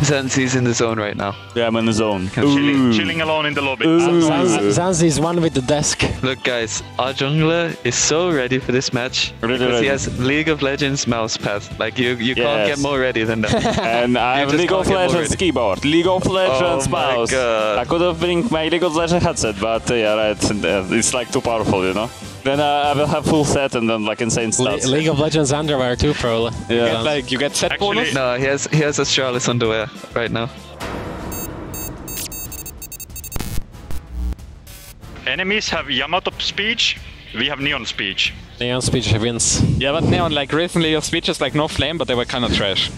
Zanzi's in the zone right now. Yeah, I'm in the zone. Chilling, chilling alone in the lobby. Zanzi Zanzi is one with the desk. Look, guys, our jungler is so ready for this match Really because ready. he has League of Legends mouse pad. Like you, you can't get more ready than that. And I have just League of can't get more Legends keyboard, League of Legends Oh my mouse. God. I could have bring my League of Legends headset, but uh, yeah, right, uh, it's like too powerful, you know. Then uh, I will have full set and then like insane Le- League of Legends underwear too, probably. Yeah. Like you get set Actually- bonus. no, he has he has Astralis underwear right now. Enemies have Yamato speech. We have Neon speech. Neon speech wins. Yeah, but Neon, like recently your speeches like no flame, but they were kind of trash.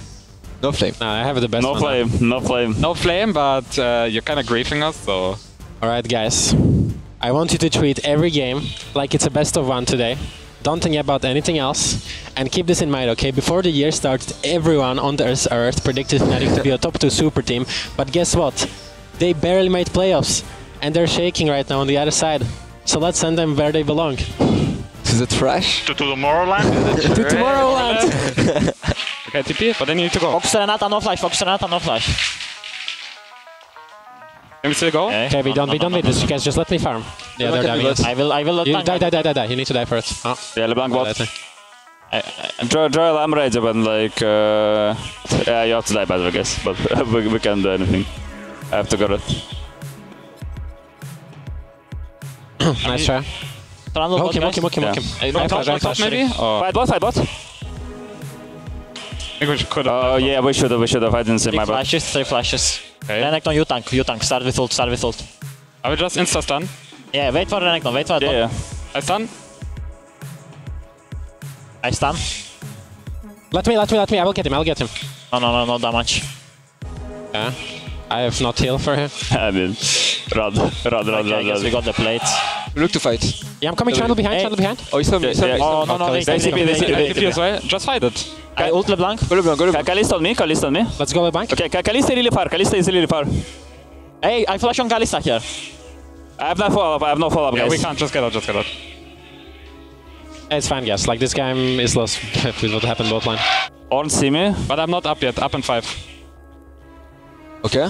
No flame. No, I have the best No one. flame, no flame. No flame, but uh, you're kind of griefing us, so Alright, guys. I want you to treat every game like it's a best of one today. Don't think about anything else. And keep this in mind, okay? Before the year started, everyone on this earth predicted Fnatic to be a top 2 super team. But guess what? They barely made playoffs. And they're shaking right now on the other side. So let's send them where they belong. To the trash. To, to Tomorrowland. To Tomorrowland! okay, TP, but then you need to go. Focus Renata, no flash. Focus Renata, no flash. Can we still go? Okay, we don't, we don't need this. You guys just let me farm. Yeah, they're diving. I will, I will. You die, die, die, die, die. You need to die first. Oh, Yeah, LeBlanc bot. that's it. Joel, Joel, I'm ready, but like, uh, yeah, you have to die better, I guess. But we, we can't do anything. I have to get it. nice try. Trundle Hook bot, him, hook him, hook him, Yeah. him. Top, top, top maybe? Fight bot, fight bot. I think we could have. Oh yeah, we should have, we should have. I didn't see Three my bot. flashes, three flashes. Okay. Renekton, you tank, you tank. Start with ult, start with ult. I will just insta stun. Yeah, wait for Renekton, wait for Yeah, Renekton. yeah. I stun. I stun. Let me, let me, let me. I will get him, I will get him. No, no, no, no damage. Yeah. I have not heal for him. I mean, run, run, run, Okay, I run, we got the plate. Look to fight. Yeah, I'm coming. Channel behind, Hey. channel behind. Oh, he's on me. He's on me. Yeah, Oh, me. no, no, Okay, they wait, TP, they wait, TP, wait, TP wait. as well. Just fight it. I ult LeBlanc. Go LeBlanc, go LeBlanc. Kalista on me, Kalista on me. Let's go back. Okay, Kalista really far, Kalista is really far. Hey, I flash on Kalista here. I have no follow-up, I have no follow-up, Yeah, guys. we can't. Just get out. Just get out. It's fine, guys. Like this game is lost with what happened bot line. Ornn see me. But I'm not up yet. Up in five. Okay.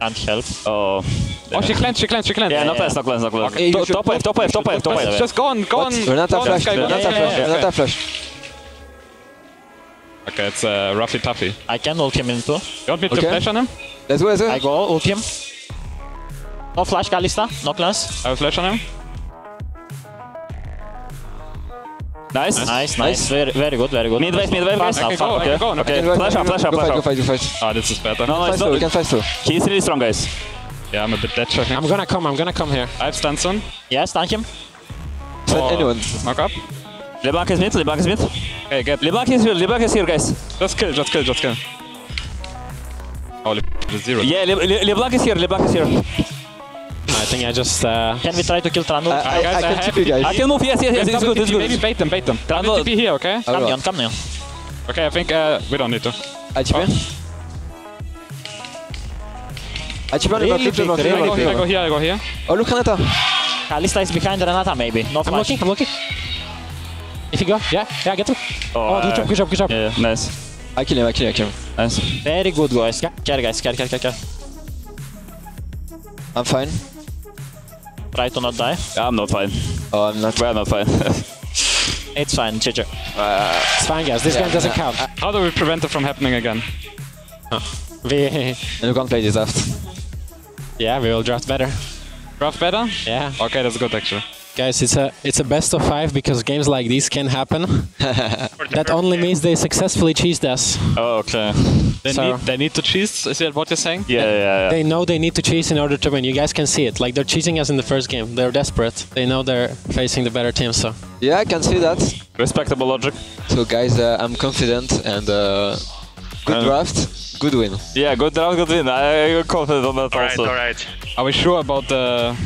Can't help. Oh. Oh, she cleansed. She cleansed. She cleansed. Yeah, no yeah. plans, no plans, no plans. Okay, To- Top wave, top wave, top wave, top Just, wave. just go on. Go on. Go Renata on, flash. Sky, go Renata flash. Okay. Renata flash. Okay, it's uh, roughly toughy. I can ult him into. You want me to Okay. flash on him? Let's go, let's I go. go ult him. No flash Kalista, no cleanse. I will flash on him. Nice. Nice, nice. Very, very good, very good. Mid wave, mid wave, guys. Fast now, I can go, fast. I can go. Okay, Okay, flash up, flash up, Go flash fight, go up. fight, go fight. Ah, this is better. No, no, Fight it's through, we can fight through. He's really strong, guys. Yeah, I'm a bit dead, I think. I'm gonna come. I'm gonna come here. I have stun soon. Yes, tank him. Send Oh, anyone. Knock up. LeBlanc is mid, LeBlanc is mid. Okay, get. LeBlanc is here, LeBlanc is here, guys. Just kill. Just kill. Just kill. Holy zero. Yeah, Le- Le- LeBlanc is here, LeBlanc is here. I think I just. Uh, Can we try to kill Trundle? I, I, guys, I I can have you guys. I can move, yes, yes, yes, it's good, it's good. Maybe bait them. Bait them. Trundle- TP here, okay? I come will. Neon, come Neon. Okay, I think uh, we don't need to. I chip in. I chip on Really LeBlanc, look big, LeBlanc, I look go here. I go LeBlanc. here. I go here. Oh, look Renata. Kalista is behind Renata maybe. No I'm flash. looking. I'm looking. If you go, yeah, yeah, get him. Oh, good job, good job, good job. Yeah, nice, I kill him, I kill him, I kill him. nice. Very good, guys. Care, guys. Care, care, care, care. I'm fine. Try to not die. I'm not fine. Oh, I'm not. We're not fine. It's fine, GG. Uh, it's fine, guys. This Yeah, game doesn't yeah. count. How do we prevent it from happening again? We, And you can't play this after. Yeah, we will draft better. Draft better? Yeah, Okay, that's good actually. guys, it's a it's a best of five because games like these can happen. that only means they successfully cheesed us. oh, okay. They So- need they need to cheese. Is that what you're saying? Yeah, yeah, yeah. They know they need to cheese in order to win. You guys can see it. Like they're cheesing us in the first game. They're desperate. They know they're facing the better team. So Yeah, I can see that. Respectable logic. So guys, uh, I'm confident and uh, good Uh, draft, good win. Yeah, good round, good win. I, I'm confident on that Alright, also. Alright, alright. Are we sure about the?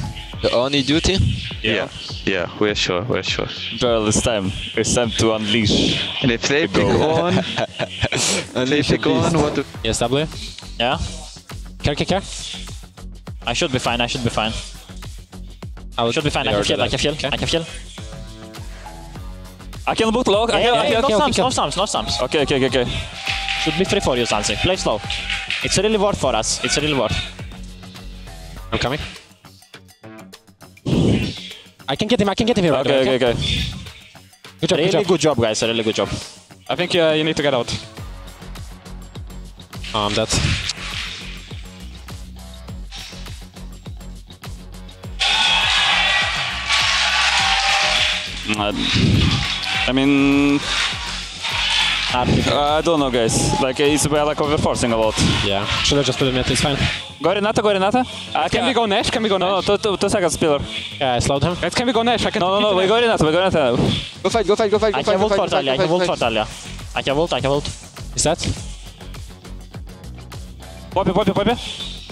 The only duty? Yeah, yeah, we're sure, we're sure. Well, it's time. It's time to unleash. And if they pick on, if they pick on, what do yes, W. Yeah? Care, care, care. I should be fine, I should be fine. I Should be fine, I can feel, I can kill, I can kill. I can boot lock. I Yeah, can, yeah, I yeah, can, no okay, stamps, okay. no stamps, no stamps. Okay, okay, okay, okay. Should be free for you, Zanzi. Play slow. It's really worth for us. It's really worth. I'm coming. I can get him. I can get him here. Okay, okay, okay. Good job. Really Good job. good job, guys. Really good job. I think uh, you need to get out. Oh, I'm dead. I mean, Uh, I don't know, guys. Like, it's well, like we're a lot. Yeah. Should have just put him in. It's fine. Go Renata, go Renata. Uh, Can we go Nash? Can we go No, Nash? no, two, two, two seconds, pillar. Yeah, I slowed him. Guys, can we go Nash? I can No, no, no, we Nash. go Renata, we go Renata. Go fight, go fight, go fight, go I fight, can go vote fight, for go fight, Taliyah. I can fight, vote go for. Taliyah. I can vote. I can vote. Is that? Poppy, poppy, poppy.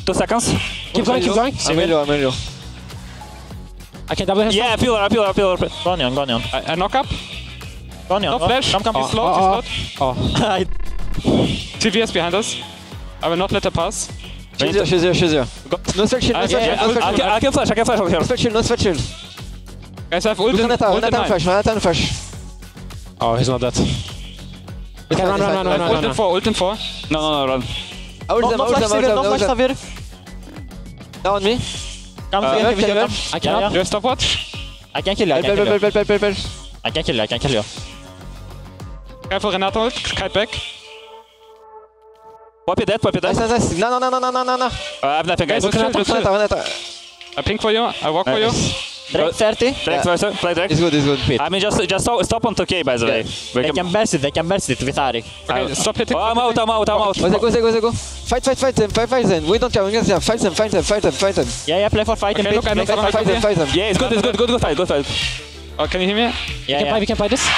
Two seconds. Keep going. Keep going. I'm Elio, I'm Elio. I can double him. Yeah, pillar, pillar, pillar. Go on, go on. I, I knock up. Go on, No go. flash. Come, come. He's slow, oh, he's oh. slow. I- TVS behind us. I will not let her pass. She's here, she's here, she's here. No sweat shield, no Ah, sweat shield, no I can, flash, I can flash over here. No sweat shield, no sweat shield. Guys, I have ult in, Renata, ult in Renata flash, Renata and flash. Oh, he's not dead. We can run, run, run, run, run, Ult in four, ult in four. No, no, no, run. I ult No, them, no I ult flash, them, I ult them, No flash, them. Savir. Now on me. Come, Uh, Savir. can Can you- you come? I Yeah, can yeah. Do you have stopwatch? I can kill you. I Bell, can kill bell, you. I can kill you. I can kill you. Careful, Renata ult. Kite back. Poppy dead, Poppy dead. Nice, nice, nice. No, no, no, no, no, no, no, no. Uh, I have nothing, guys. Guys, Okay. chill, just chill. Renata, Renata. I ping for you. I walk for you. Drake 30. Direct, Yeah. yeah. play direct. It's good, it's good. I mean, just just stop, stop on 2k, by the way. We They can- can burst it. They can burst it with Ahri. Okay, stop hitting. Oh, I'm out, I'm out, I'm out. Go, go, go, go, go. Fight, fight, fight them, fight, fight them. We don't care, we don't care. Fight them, fight them, fight them, fight them. Yeah, yeah. Play for fight Okay, pitch. look, I Play know for someone Fight fight. them, fight them. Yeah, it's good, it's good, good, good fight, good fight. Oh, can you hear me? Yeah, We can yeah. play. We can play this.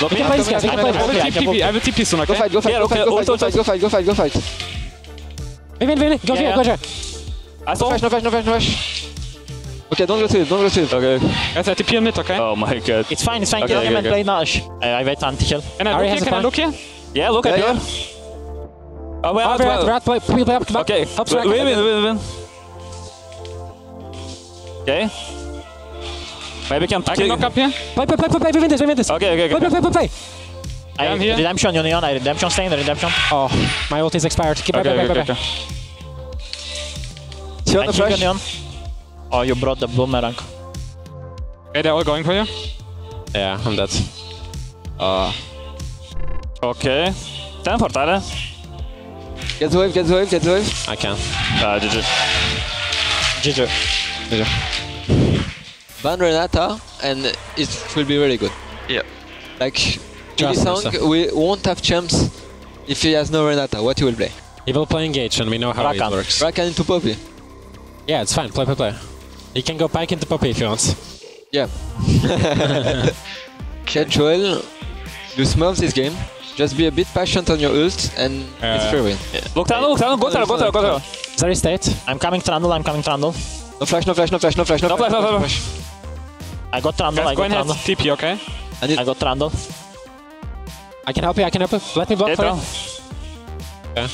Look We me. can play this, guys. We can play I will this. Okay, I can TP. I will TP soon, Go okay? fight, go fight, Yeah, go fight, okay, go fight, go fight, go fight, go fight, go fight. Win, win, win. Go Yeah, here, go here. I saw. Flash, no flash, no flash, no flash. Okay, don't go to it, don't go to it. Okay. Guys, I TP on mid, okay? Oh my god. It's fine. It's fine. Okay, Kill him okay, and okay. play Nash. I, I wait until. Can I Ahri look has here? a Can I plan. look here? Yeah, look at Yeah, you. yeah. Oh, we're Oh, out, we're we're out, we're out. out. Play, play, play up, back. Okay, Up, strike. win, win, win, win. Okay. Maybe we can. I can knock up here. Play, play, play, play, play. We win this, we win this. Okay, okay, Play, play, okay. play, play, play. I, I'm here. Redemption, you're Union. I redemption. Stay in the redemption. Oh, my ult is expired. Keep Okay, back, okay, back, okay, back, okay. See on I the kill flash. Union. Oh, you brought the boomerang. Okay, they're all going for you. Yeah, I'm dead. Okay. Ten for Tyler. Get the wave, get the wave, get the wave. I can. Uh, GG. GG. Ban Renata, and it will be really good. Yeah. Like, Just Song, we won't have champs if he has no Renata. What he will play? He will play engage, and we know how Rakan. it works. Rakan into Poppy. Yeah, it's fine. Play, play, play. He can go pike into Poppy if he wants. Yeah. Okay, Joel, you smurf this game. Just be a bit patient on your ult, and it's Uh, free win. Look down, look down, go there, go there, go there. Zeri state. I'm coming Trundle. I'm coming Trundle. No flash, no flash, no flash, no flash, no, No flash, no flash. I got Trundle. I Guys, go got ahead, Trundle. TP, okay? I need I got Trundle. I can help you, I can help you. Let me block Get for down. you.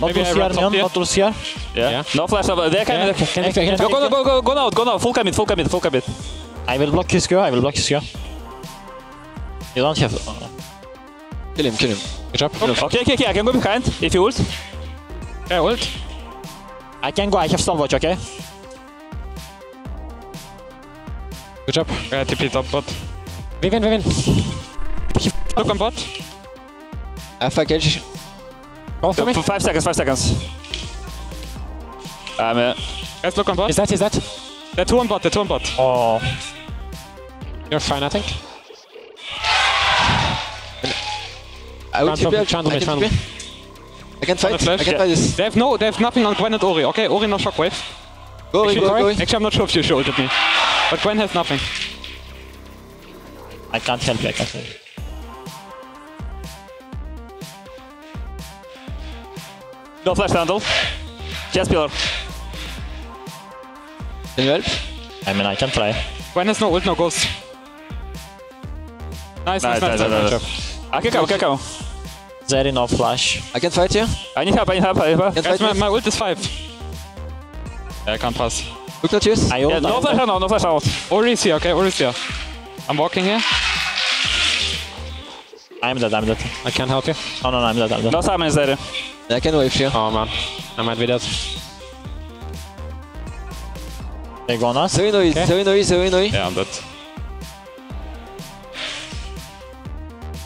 Not Maybe I Lucia, run top here. Not Lucia. Yeah. Yeah. No flash, no, they can. Yeah, they can- can can Go, go, go, go, go now, go now. Full commit, full commit, full commit. I will block his Q. I will block his Q. You don't have. kill him, kill him. Good job. Okay, okay, okay, I can go behind if you ult. Okay, ult. I can go. I have stopwatch. Okay. Good job. Okay, TP top bot. We win, we win. Look on bot. I have package. All for me. For five seconds, five seconds. Um, uh, Guys, look on bot. Is that, is that? They're two on bot, they're two on bot. Oh. You're fine, I think. I will Trundle, TP. I Trundle, can Trundle. TP. I can fight. I can Yeah. fight this. They have no, they have nothing on Gwen and Ori. Okay, Ori no shockwave. Go, Actually, go, go. Actually, I'm not sure if you showed it me. But Gwen has nothing. I can't help you. I can't help you. no flash handle. Just pillar. Can you help? I mean, I can try. Gwen has no ult, no ghost. Nice, nice, nice. Nice, nice, nice, nice, nice. I can come, I can come. Zeri no flash. I can fight here. I need help, I need help, I need help. Guys, my, my ult is five. Yeah, I can't pass. Look at this. I ult. Yeah, I no flash out, no flash out. Ori is here, okay? Ori is here. I'm walking here. I'm dead, I'm dead. I can't help you. No, no, no, I'm dead, I'm dead. No Simon is there. I can wave here. Oh man, I might be dead. They go on us. Zero noise, Okay. zero noise, zero. Yeah, I'm dead.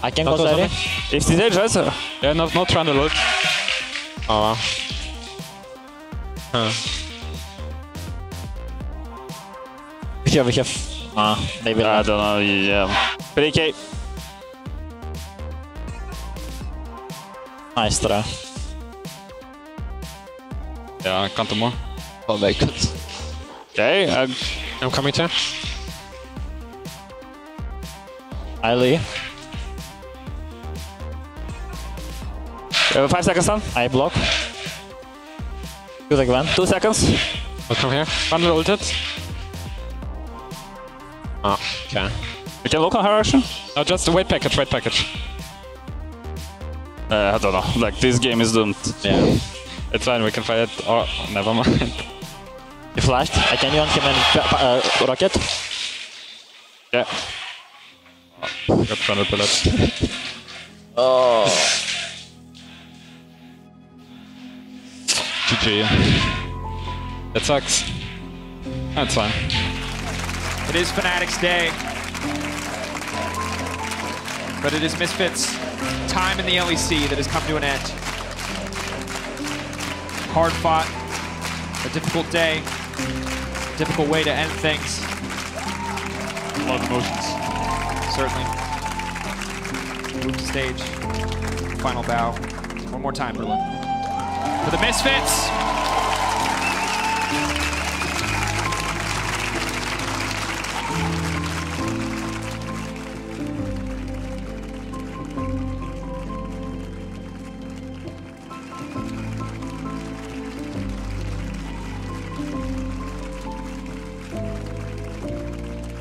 I can Don't go do Zeri. something. If the edge, right? so- Yeah, not not trying to look. Ah, oh wow. Huh. Have, we have. Uh, maybe I not. don't know. Yeah. 3k. Nice try. Yeah, can't do more. Oh my god. Okay. Uh, I'm coming to. I leave. uh, five seconds down. I block. Good Gwen. Two seconds. I'll come here. Bundle ulted. Oh, okay. We can look on her action. No, just wait package, wait package. Uh, I don't know. Like this game is doomed. Yeah. It's fine, we can fight it. Oh, never mind. He flashed. I can on him and uh, rocket. Yeah. Got thunder bullets. GG. That sucks. That's fine. It is Fnatic's Day. But it is Misfits' time in the LEC that has come to an end. Hard fought, a difficult day, difficult way to end things. A lot of emotions, certainly. Move to stage, final bow. One more time. For the Misfits,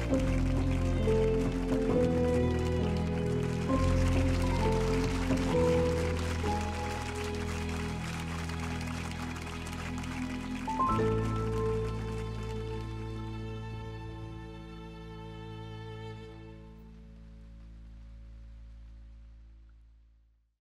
Música